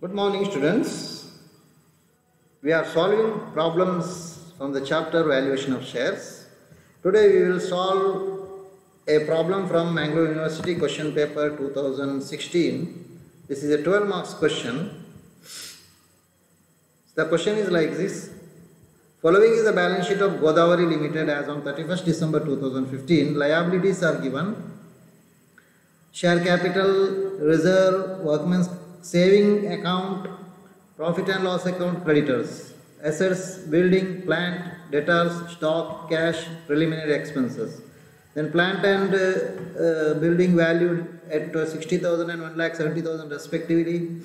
Good morning, students. We are solving problems from the chapter Valuation of Shares. Today we will solve a problem from Mangalore University question paper 2016. This is a 12 marks question. The question is like this. Following is the balance sheet of Godavari Limited as on 31st December 2015. Liabilities are given. Share capital, reserve, workman's saving account, profit and loss account, creditors, assets, building, plant, debtors, stock, cash, preliminary expenses. Then plant and uh, uh, building valued at uh, 60,000 and 1 lakh 70,000 respectively.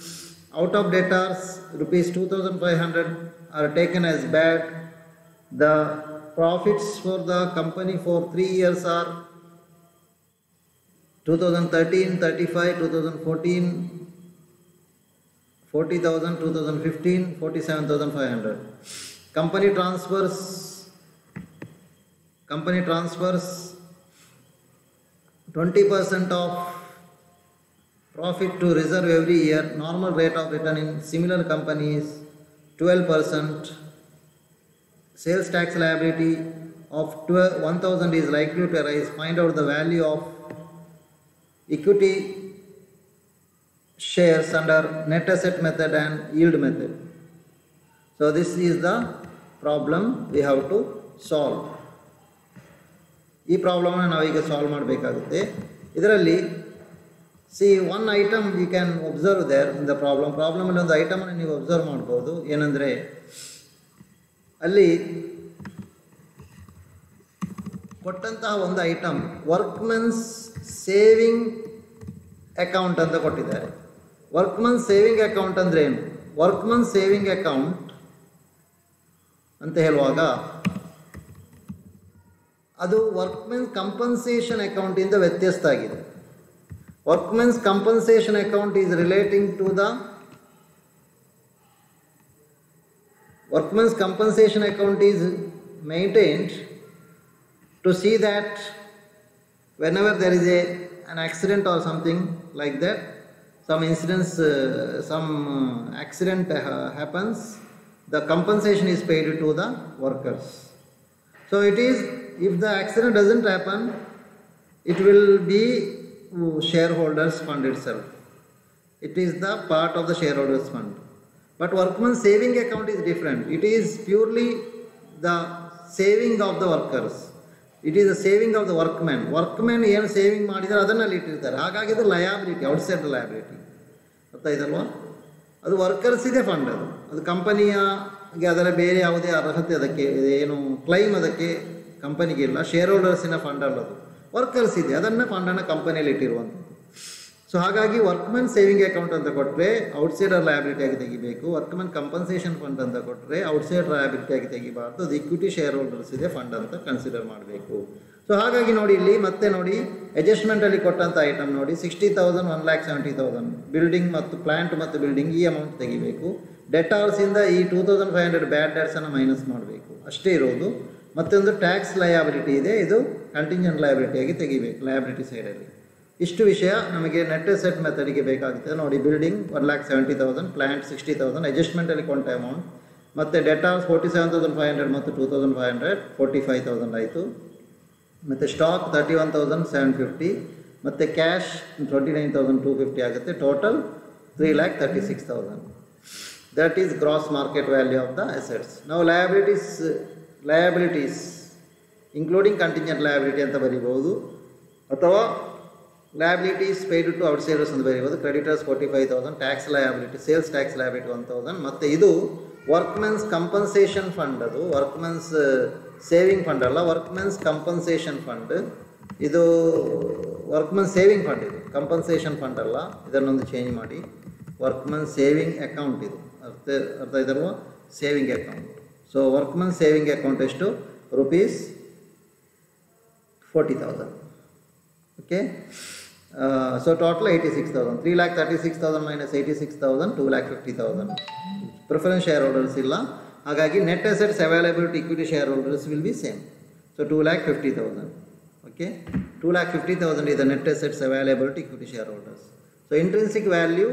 Out of debtors, rupees 2,500 are taken as bad. The profits for the company for three years are 2013, 35, 2014, 40,000, 2015, 47,500. Company transfers, company transfers 20% of profit to reserve every year. Normal rate of return in similar companies 12%. Sales tax liability of 12 1000 is likely to arise. Find out the value of equity shares under net asset method and yield method. So, this is the problem we have to solve ಈ ಪ್ರಾಬ್ಲಮನ್ನು ನಾವೀಗ solve ಮಾಡಬೇಕಾಗುತ್ತೆ. ಇದರಲ್ಲಿ C one item you can observe there in the problem ಪ್ರಾಬ್ಲಮಲ್ಲಿ ಒಂದು ಐಟಮನ್ನು ನೀವು observe ಮಾಡ್ಬೋದು. ಏನಂದರೆ, ಅಲ್ಲಿ ಕೊಟ್ಟಂತಹ ಒಂದು ಐಟಮ್ ವರ್ಕ್ಮೆನ್ಸ್ ಸೇವಿಂಗ್ ಅಕೌಂಟ್ ಅಂತ ಕೊಟ್ಟಿದ್ದಾರೆ. ವರ್ಕ್ಮನ್ ಸೇವಿಂಗ್ ಅಕೌಂಟ್ ಅಂದರೆ ಏನು? ವರ್ಕ್ಮನ್ ಸೇವಿಂಗ್ ಅಕೌಂಟ್ ಅಂತ ಹೇಳುವಾಗ ಅದು ವರ್ಕ್ಮೆನ್ಸ್ ಕಂಪನ್ಸೇಷನ್ ಅಕೌಂಟಿಂದ ವ್ಯತ್ಯಸ್ತ ಆಗಿದೆ. Workmen's compensation account is relating to the workmen's compensation account is maintained to see that whenever there is a an accident or something like that some incidents uh, some uh, accident uh, happens the compensation is paid to the workers so it is if the accident doesn't happen it will be uh, shareholders fund itself it is the part of the shareholders fund but workman's saving account is different. It is purely the saving of the workers. It is a saving of the workman workman ಏನು saving ಮಾಡಿದರೆ ಅದನ್ನಲ್ಲಿ ಇಟ್ಟಿರ್ತಾರೆ. ಹಾಗಾಗಿ ಅದು liability outside liability ಗೊತ್ತಾಯ್ತಲ್ವಾ? ಅದು workers ಇದೆ fund ಅದು. ಅದು ಕಂಪನಿಯಗೆ ಅದರ ಬೇರೆ ಯಾವುದೇ ಅರ್ಹತೆ ಅದಕ್ಕೆ, ಏನು ಕ್ಲೈಮ್ ಅದಕ್ಕೆ ಕಂಪನಿಗೆ ಇಲ್ಲ. ಶೇರ್ ಹೋಲ್ಡರ್ಸಿನ ಫಂಡ್ ಅಲ್ಲದು. ವರ್ಕರ್ಸ್ ಇದೆ. ಅದನ್ನು ಫಂಡನ್ನು ಕಂಪನಿಯಲ್ಲಿ ಇಟ್ಟಿರುವಂಥದ್ದು. ಸೊ ಹಾಗಾಗಿ ವರ್ಕ್ಮನ್ ಸೇವಿಂಗ್ ಅಕೌಂಟ್ ಅಂತ ಕೊಟ್ಟರೆ ಔಟ್ಸೈಡರ್ ಲಯಬಿಲಿಟಿ ಆಗಿ ತೆಗಿಬೇಕು. ವರ್ಕ್ಮನ್ ಕಂಪನ್ಸೇಷನ್ ಫಂಡ್ ಅಂತ ಕೊಟ್ಟರೆ ಔಟ್ಸೈಡ್ ಲಯಬಿಲಿಟಿ ಆಗಿ ತೆಗಿಬಾರ್ದು. ಅದು ಇಕ್ವಿಟಿ ಶೇರ್ ಹೋಲ್ಡರ್ಸ್ ಇದೆ ಫಂಡ್ ಅಂತ ಕನ್ಸಿಡರ್ ಮಾಡಬೇಕು. ಸೊ ಹಾಗಾಗಿ ನೋಡಿ ಇಲ್ಲಿ ಮತ್ತೆ ನೋಡಿ ಅಡ್ಜಸ್ಟ್ಮೆಂಟಲ್ಲಿ ಕೊಟ್ಟಂಥ ಐಟಮ್ ನೋಡಿ sixty thousand one lakh seventy thousand building ಮತ್ತು ಪ್ಲಾಂಟ್ ಮತ್ತು ಬಿಲ್ಡಿಂಗ್ ಈ ಅಮೌಂಟ್ ತೆಗಿಬೇಕು. ಡೆಟಾರ್ಸಿಂದ ಈ two thousand five hundred bad ಡೆಟ್ಸನ್ನು minus ಮಾಡಬೇಕು. ಅಷ್ಟೇ ಇರೋದು. ಮತ್ತೊಂದು ಟ್ಯಾಕ್ಸ್ ಲಯಾಬಿಲಿಟಿ ಇದೆ. ಇದು ಕಂಟಿಂಜೆಂಟ್ ಲಯಾಬಿಲಿಟಿಯಾಗಿ ತೆಗಿಬೇಕು ಲಯಾಬಿಲಿಟಿ ಸೈಡಲ್ಲಿ ಇಷ್ಟು ವಿಷಯ ನಮಗೆ ನೆಟ್ ಸೆಟ್ ಮೆಥಡಿಗೆ ಬೇಕಾಗುತ್ತೆ ನೋಡಿ building one lakh seventy thousand plant sixty thousand ಅಡ್ಜಸ್ಟ್ಮೆಂಟಲ್ಲಿ ಕೊಂಟ ಅಮೌಂಟ್ ಮತ್ತು ಡೆಟಾ forty seven thousand five hundred ಮತ್ತು two thousand five hundred forty five thousand ಆಯಿತು. ಮತ್ತು stock thirty one thousand seven fifty ಮತ್ತು cash twenty nine thousand two fifty ಆಗುತ್ತೆ. Total three lakh thirty six thousand that is gross market value of the assets ನಾವು liabilities liabilities including contingent liability ಅಂತ ಬರಿಬೋದು ಅಥವಾ liabilities paid to out outsiders ಅಂತ ಬರೀಬೋದು creditors forty five thousand tax liability sales tax liability one thousand ಮತ್ತು ಇದು workmen's compensation fund ಅದು. Workmen's saving fund ಅಲ್ಲ. Workmen's compensation fund ಇದು ವರ್ಕ್ಮೆನ್ ಸೇವಿಂಗ್ ಫಂಡ್ ಇದು. ಕಂಪನ್ಸೇಷನ್ ಫಂಡ್ ಅಲ್ಲ. ಇದನ್ನೊಂದು ಚೇಂಜ್ ಮಾಡಿ. ವರ್ಕ್ಮನ್ ಸೇವಿಂಗ್ ಅಕೌಂಟ್ ಇದು. ಅರ್ಥ ಅರ್ಥ ಇದಲ್ವ saving account so workman saving account ಎಷ್ಟು? Rupees forty thousand okay so total eighty six thousand three lakh thirty six thousand minus eighty six thousand two lakh fifty thousand preference share holders ಇಲ್ಲ ಹಾಗಾಗಿ net assets available to equity share holders will be same so two lakh fifty thousand okay 2 lakh 50000 is the net assets available to equity shareholders so intrinsic value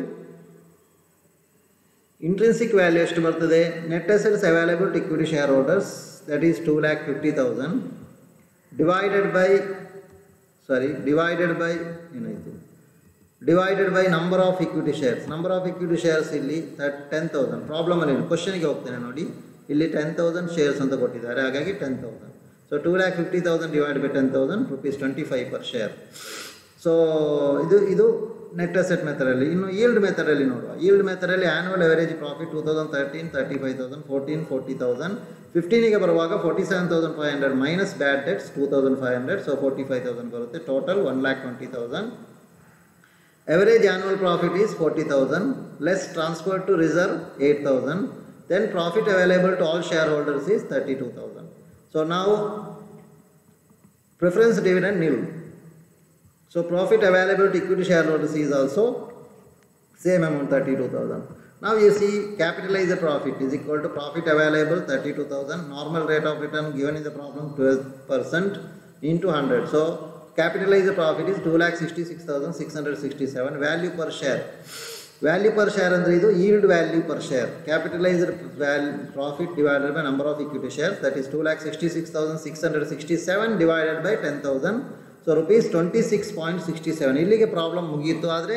intrinsic value ಎಷ್ಟು ಬರ್ತದೆ net assets available to equity share holders that is two lakh fifty thousand divided by sorry divided by ಏನಾಯಿತು divided by number of equity shares number of equity shares ಇಲ್ಲಿ ತರ್ಟ್ ten thousand ಪ್ರಾಬ್ಲಮಲ್ಲಿ ಕ್ವಶನ್ಗೆ ಹೋಗ್ತೇನೆ ನೋಡಿ. ಇಲ್ಲಿ ten thousand shares ಅಂತ ಕೊಟ್ಟಿದ್ದಾರೆ. ಹಾಗಾಗಿ ten thousand so two lakh fifty thousand divide by ten thousand rupees twenty five per share so ಇದು ಇದು ನೆಟ್ ಅಸೆಟ್ ಮೆಥಡಲ್ಲಿ ಇನ್ನು ಈಲ್ಡ್ ಮೆಥಡಲ್ಲಿ ನೋಡುವ yield ಮೆಥಡಲ್ಲಿ annual average profit two thousand thirteen thirty five thousand fourteen forty thousand ಫಿಫ್ಟೀನಿಗೆ ಬರುವಾಗ forty seven thousand five hundred minus bad debts two thousand five hundred so forty five thousand ಬರುತ್ತೆ total one lakh twenty thousand average annual profit is 40000 less transfer to reserve 8000 then profit available to all shareholders is 32000 so now preference dividend nil so profit available to equity shareholders is also same amount 32000 now you see capitalize the profit is equal to profit available 32000 normal rate of return given in the problem 12% into 100 so capitalize the profit is 266667 value per share value per share ಅಂದರೆ ಇದು yield value per share capitalised value profit divided by number of equity shares that is two lakh sixty six thousand six hundred sixty seven divided by ten thousand So rupees twenty six point sixty seven ಇಲ್ಲಿಗೆ problem ಮುಗಿಯಿತು ಆದರೆ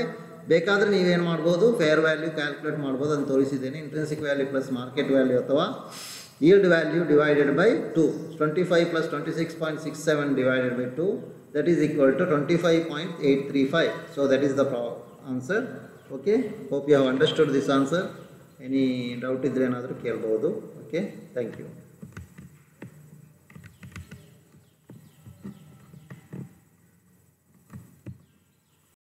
ಬೇಕಾದರೆ ನೀವೇನು ಮಾಡ್ಬೋದು? Fair value calculate ಮಾಡ್ಬೋದು ಅಂತ ತೋರಿಸಿದ್ದೇನೆ. Intrinsic value plus market value ಅಥವಾ yield value divided by two twenty five plus twenty six point six seven divided by two that is equal to twenty five point eight three five so that is the ಪ್ರಾ answer okay hope you have understood this answer any doubt ಇದ್ದರೆ ಏನಾದರೂ ಕೇಳ್ಬೋದು. Okay thank you